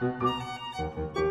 Música